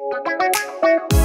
Música